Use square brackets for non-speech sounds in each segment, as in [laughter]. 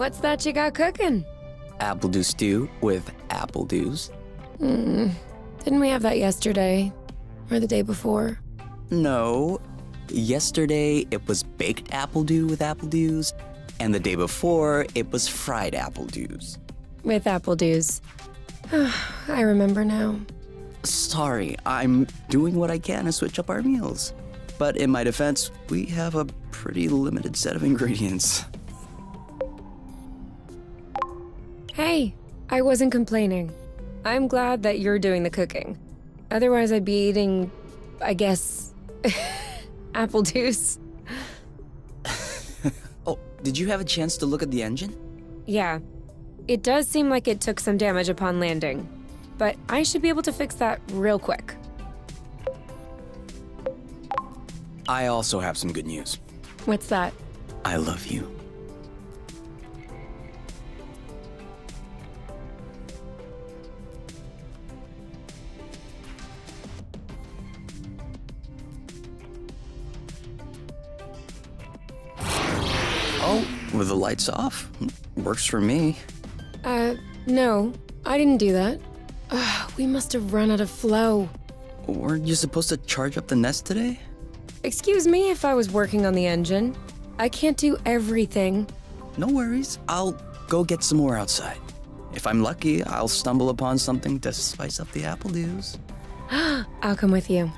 What's that you got cooking? Apple dew stew with apple dews. Hmm. Didn't we have that yesterday? Or the day before? No. Yesterday it was baked apple dew with apple dews, and the day before it was fried apple dews. With apple dews. [sighs] I remember now. Sorry, I'm doing what I can to switch up our meals. But in my defense, we have a pretty limited set of ingredients. Hey, I wasn't complaining. I'm glad that you're doing the cooking. Otherwise, I'd be eating, I guess, [laughs] apple juice. [laughs] oh, did you have a chance to look at the engine? Yeah. It does seem like it took some damage upon landing, but I should be able to fix that real quick. I also have some good news. What's that? I love you. With the lights off? Works for me. Uh, no. I didn't do that. Ugh, we must have run out of flow. Weren't you supposed to charge up the nest today? Excuse me if I was working on the engine. I can't do everything. No worries. I'll go get some more outside. If I'm lucky, I'll stumble upon something to spice up the apple dews. [gasps] I'll come with you.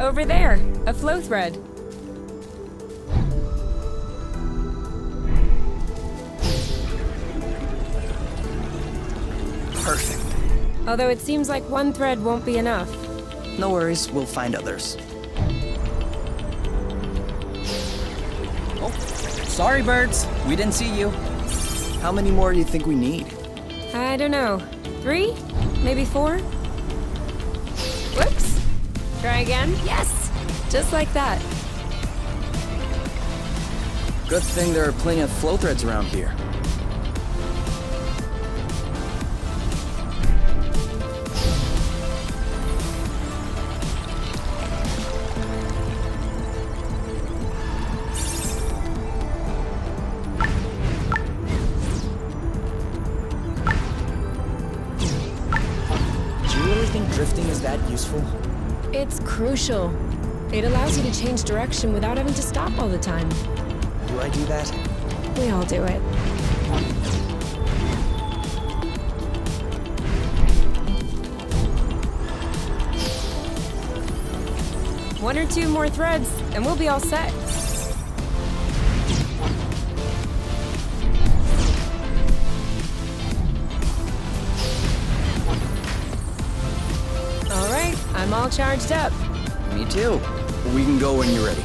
Over there, a flow thread. Perfect. Although it seems like one thread won't be enough. No worries, we'll find others. Oh, sorry, birds. We didn't see you. How many more do you think we need? I don't know. Three? Maybe four? Again? Yes! Just like that. Good thing there are plenty of flow threads around here. Do you really think drifting is that useful? It's crucial. It allows you to change direction without having to stop all the time. Do I do that? We all do it. One or two more threads, and we'll be all set. I'm all charged up. Me too. We can go when you're ready.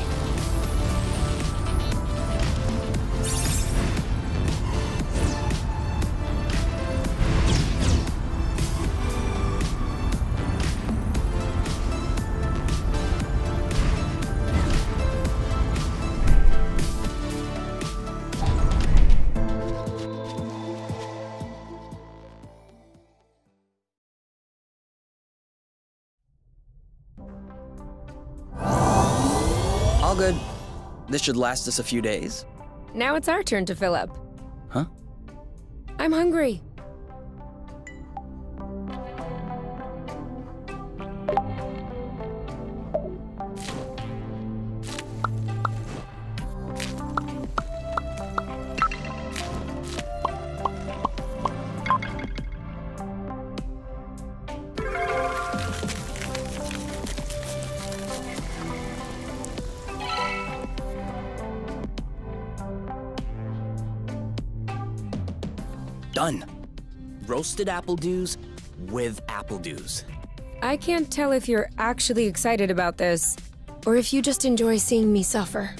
All good. This should last us a few days. Now it's our turn to fill up. Huh? I'm hungry. Done. Roasted apple dews with apple dews. I can't tell if you're actually excited about this, or if you just enjoy seeing me suffer.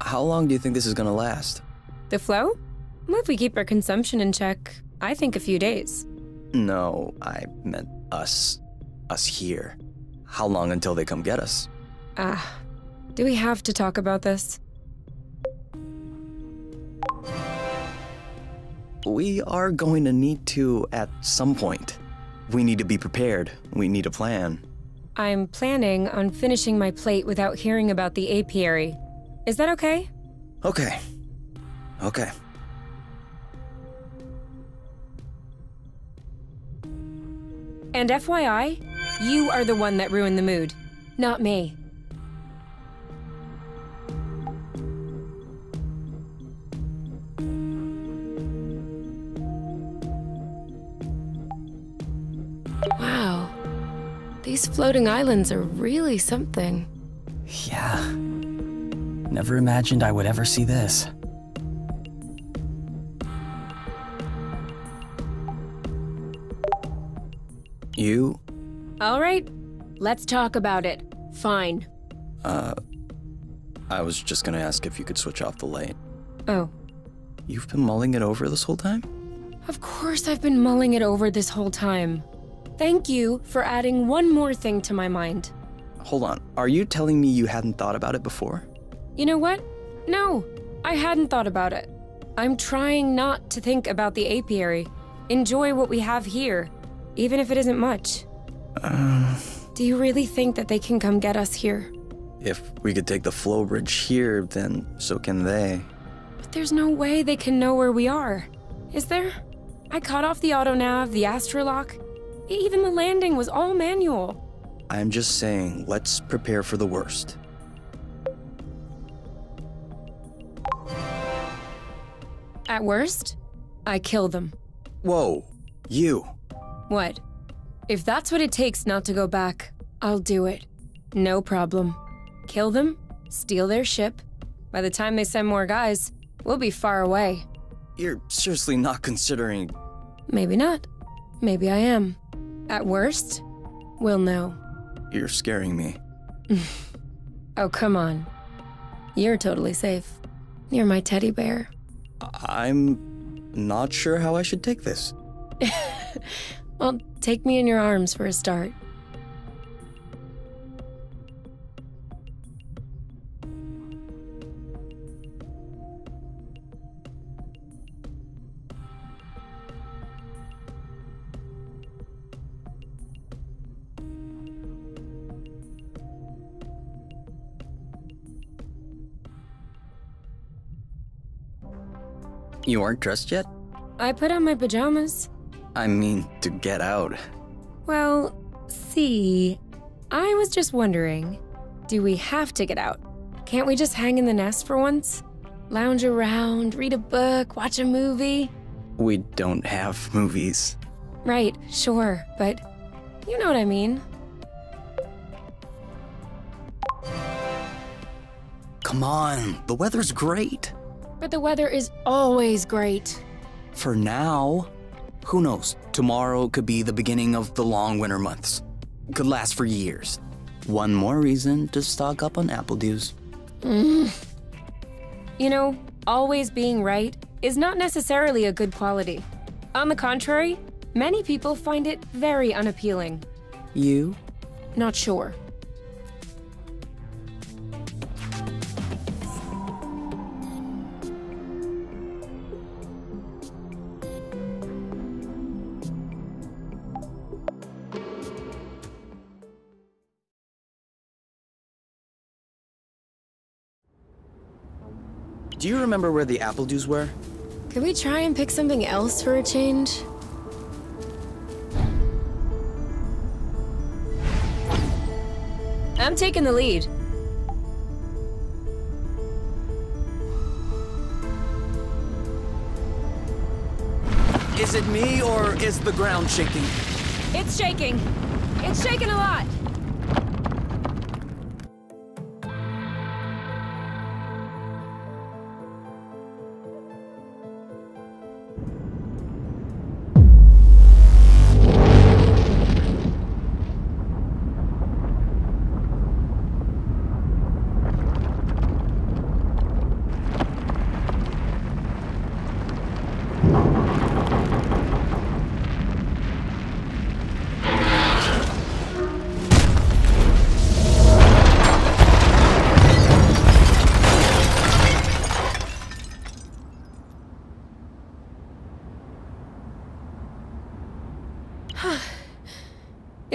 How long do you think this is gonna last? The flow? Well, if we keep our consumption in check, I think a few days. No, I meant us. Us here. How long until they come get us? Ah, do we have to talk about this? We are going to need to at some point. We need to be prepared. We need a plan. I'm planning on finishing my plate without hearing about the apiary. Is that okay? Okay. Okay. And FYI, you are the one that ruined the mood, not me. Wow. These floating islands are really something. Yeah. Never imagined I would ever see this. You, All right, let's talk about it. Fine. uh, I was just gonna ask if you could switch off the light. Oh, You've been mulling it over this whole time? of course I've been mulling it over this whole time. Thank you for adding one more thing to my mind. Hold on. Are you telling me you hadn't thought about it before? You know what? No, I hadn't thought about it. I'm trying not to think about the apiary. Enjoy what we have here, even if it isn't much. Do you really think that they can come get us here? If we could take the flow bridge here, then so can they. But there's no way they can know where we are. Is there? I cut off the auto autonav, the astrolock. Even the landing was all manual. I'm just saying, let's prepare for the worst. At worst, I kill them. Whoa, you. What? If that's what it takes not to go back, I'll do it. No problem. Kill them, steal their ship. By the time they send more guys, we'll be far away. You're seriously not considering. Maybe not. Maybe I am. At worst, we'll know. You're scaring me. [laughs] Oh, come on. You're totally safe. You're my teddy bear. I'm not sure how I should take this. [laughs] Well, take me in your arms for a start. You aren't dressed yet? I put on my pajamas. I mean, to get out. Well, see, I was just wondering do we have to get out? Can't we just hang in the nest for once? Lounge around, read a book, watch a movie? We don't have movies. Right, sure, but you know what I mean. Come on, the weather's great. But the weather is always great. For now. Who knows? Tomorrow could be the beginning of the long winter months. Could last for years. One more reason to stock up on apple dews. Mm. You know, always being right is not necessarily a good quality. On the contrary, many people find it very unappealing. You? Not sure. Do you remember where the apple dews were? Could we try and pick something else for a change? I'm taking the lead. Is it me or is the ground shaking? It's shaking. It's shaking a lot.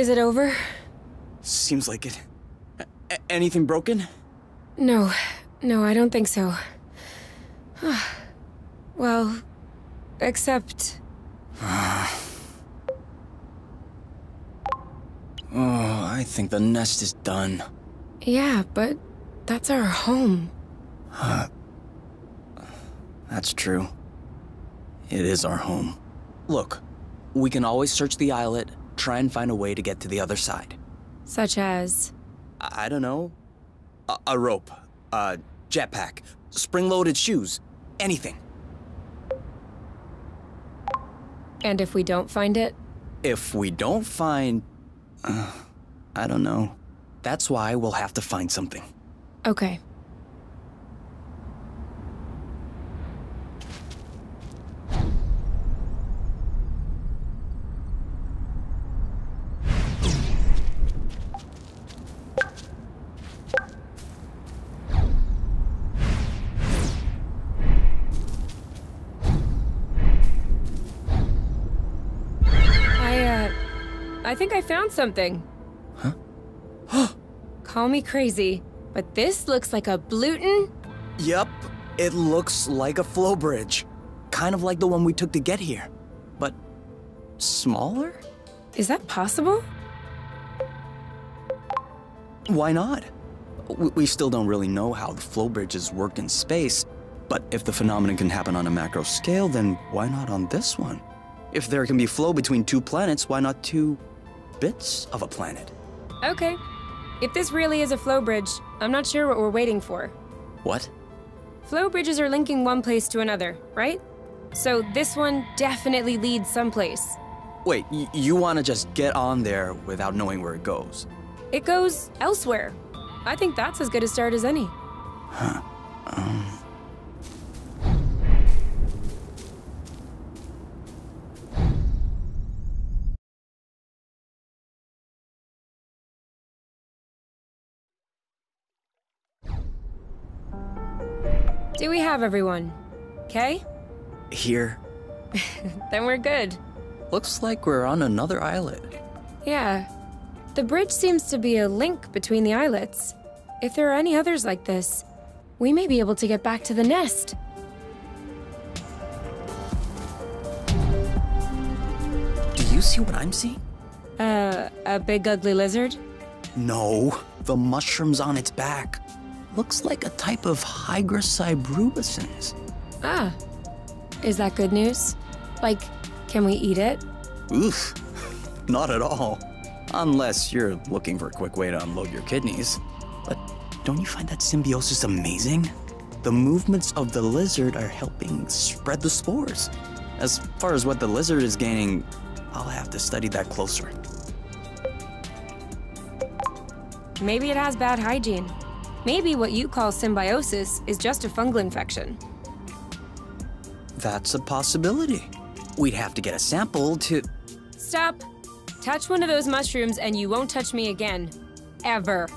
Is it over? Seems like it. A- anything broken? No. No, I don't think so. [sighs] well, except... [sighs] Oh, I think the nest is done. Yeah, but that's our home. [sighs] That's true. It is our home. Look, we can always search the islet, try and find a way to get to the other side. Such as... I, I don't know. A, a rope, a jetpack, spring-loaded shoes, anything. And if we don't find it? If we don't find... Uh, I don't know. That's why we'll have to find something. Okay. I think I found something. Huh? [gasps] Call me crazy, but this looks like a Bluton? Yep, it looks like a flow bridge. Kind of like the one we took to get here. But smaller? Is that possible? Why not? We, we still don't really know how the flow bridges work in space, but if the phenomenon can happen on a macro scale, then why not on this one? If there can be flow between two planets, why not two bits of a planet? Okay. If this really is a flow bridge, I'm not sure what we're waiting for. What? Flow bridges are linking one place to another, right? So this one definitely leads someplace. Wait, you want to just get on there without knowing where it goes? It goes elsewhere. I think that's as good a start as any. Um, Do we have everyone? Okay? Here. [laughs] Then we're good. Looks like we're on another islet. Yeah. The bridge seems to be a link between the islets. If there are any others like this, we may be able to get back to the nest. Do you see what I'm seeing? Uh, a big ugly lizard? No, the mushrooms on its back. Looks like a type of Hygrus. Ah. Is that good news? Like, can we eat it? Oof, [laughs] not at all. Unless you're looking for a quick way to unload your kidneys. But don't you find that symbiosis amazing? The movements of the lizard are helping spread the spores. As far as what the lizard is gaining, I'll have to study that closer. Maybe it has bad hygiene. Maybe what you call symbiosis is just a fungal infection. That's a possibility. We'd have to get a sample to. Stop. Touch one of those mushrooms and you won't touch me again. Ever.